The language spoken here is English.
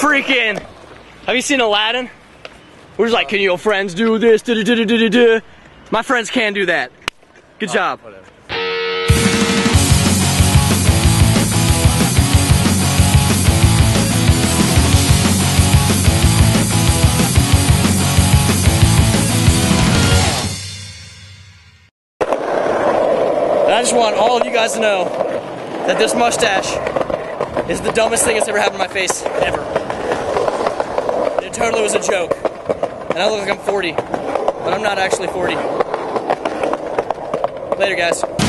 freaking. Have you seen Aladdin? We're just like, can your friends do this? Du- du- du- du- du- du. My friends can do that. Good job. Oh, whatever. I just want all of you guys to know that this mustache is the dumbest thing that's ever happened to my face, ever. Totally was a joke. And I look like I'm 40, but I'm not actually 40. Later, guys.